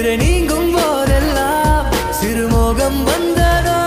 உயிரை நீங்கும் போதெல்லாம் சிறுமோகம் வந்ததோ